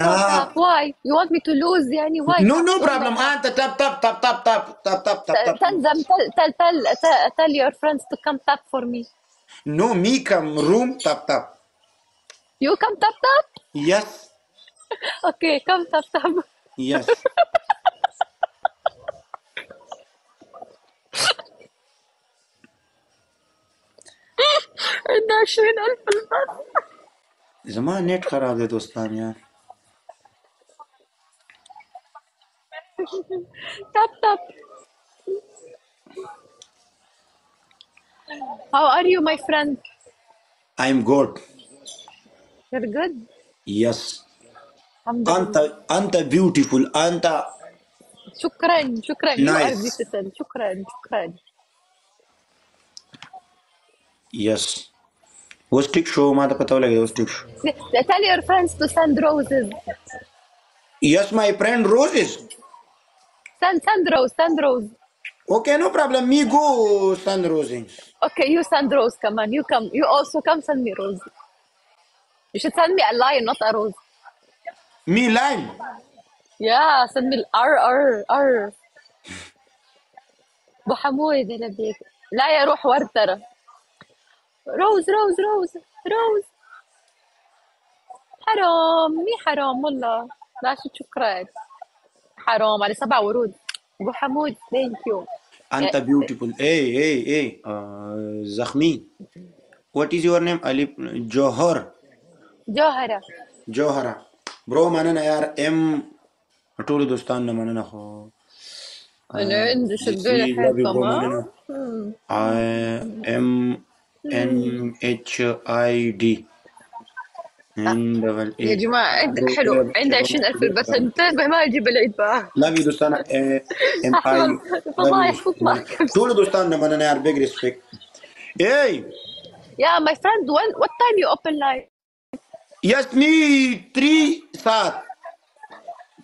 Ah. Why? You want me to lose يعني why? No, no problem. أنت tap tap tap tap tap tap tap tap tap. Tell them, tell, tell, tell, tell, tell your friends to come tap for me. No, me come room tap tap. You come tap tap? Yes, Okay, come tap tap. yes. عندنا 20000 بالبث زمان net खराब है दोस्तान यार tap tap. How are you, my friend? I'm good. You're good? Yes. Anta, Anta beautiful. Anta. Shukran, shukran. Nice. You are beautiful. Shukran, shukran. Yes. वो stick show माता पता लगे वो stick show tell your friends to send roses. Yes my friend roses سان ساندروز ساندروز أوكي نو بروبلم مي جو ساندروز أوكي يو ساندروز كمان يو كم يو اولسو كم سان مي روز يو شود سان مي ا لاين نوت ا روز مي لاين يا سان مي ار ار ار بحمود أنا بيك لا يا روح ورد ترى. روز روز روز روز حرام مي حرام والله. لا شكرا. حرام على سبع ورود. أبو حمود ثانك يو أنت بيوتيفول اي اي اي زخمي. وات از يور نيم علي جوهر. جوهرة. جوهرة. برو مننه يار ام ټول دوستان نه مننه خو. آه، أنا عندي شدوله حيطه ام ان اتش اي دي ينبغي يا جماعة حلو. عندي ألف بس انتبه ما أجيب العيد بقى. لاف يو دوستان امباير الله يحفظك تولي دوستان. لما أنا ار بيج ريسبكت اي يا ماي فريند وين وات تايم يو اوبن لايف يس ني 3 ساعات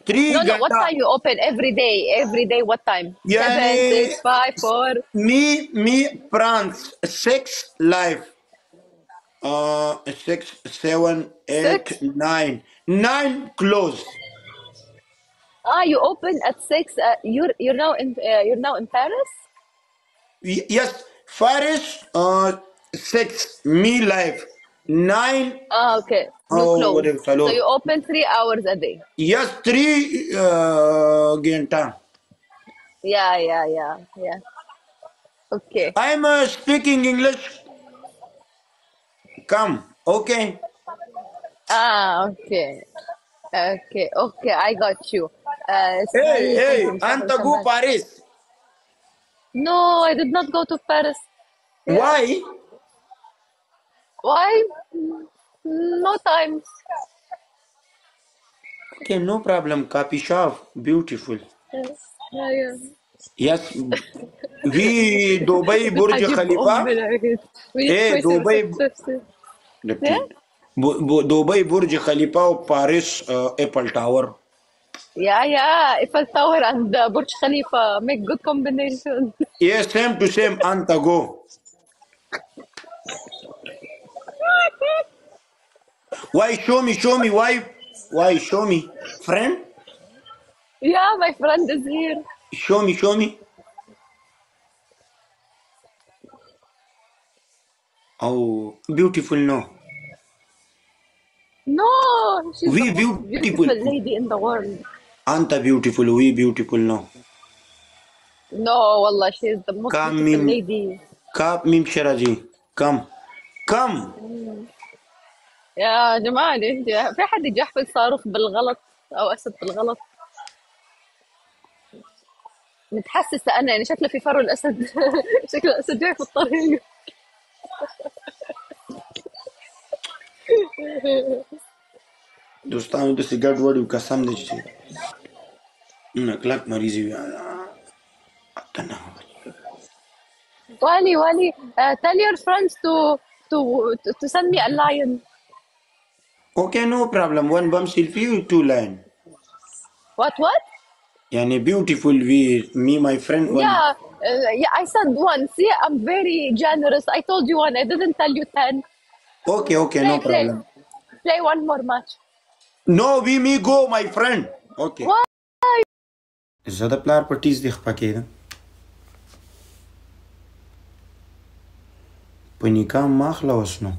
3 no, no, what time you open? Every day. Every day what time? يعني 7 6 5 4 مي مي برانس 6 لايف uh six seven eight Six? nine nine close Ah, you open at six. Uh, you're you're now in uh, you're now in Paris. Y- yes Paris. uh six me live nine Ah, okay. You oh close. whatever So you open three hours a day. yes three uh घंटा Yeah, yeah, yeah, yeah. Okay. I'm uh, speaking English Come, okay? Ah, okay. Okay, okay, I got you. Uh, hey, hey, Anta Paris. No, I did not go to Paris. Why? Why? No time. Okay, no problem. Copy beautiful. Yes, I. Yes, في Dubai. برج خليفه ايه دبي دبي برج خليفه وباريس ايفل تاور Yeah, yeah, Eiffel Tower and the Burj Khalifa make good combination. Yes, same to same, Antago. why show me, show me, why, why show me, friend? Yeah, my friend is here. Show me, show me. أو بيوتيفول نو نو وي بيوتيفول ليدي ان ذا وورلد أنت بيوتيفول وي بيوتيفول نو نو والله شي ذا موست بيوتيفول ليدي كم ميم شراجي كم كم يا جمال في حد يحفظ صاروخ بالغلط أو أسد بالغلط؟ متحسسة أنا يعني شكله في فرو الأسد. شكله الأسد جاي في الطريق دوستانو د سیګریټ وړو قسم دې چې نه کلک مریض وي اتنه Wally, Wally, uh, tell your friends to, to to to send me a lion. اوكي نو بروبلم وان بم سيلفي تو لاين What, what? يعني بيوتيفul وي مي ماي فريند وان Yeah, uh, yeah, I sent one. See, I'm very generous. I told you one. I didn't tell you ten. اوكي اوكي نو Play, play one more match. No, we me go, my friend. Okay. Why? زه د پلار په ټیز دی خپه کېدم په نکاح مه خلاص نو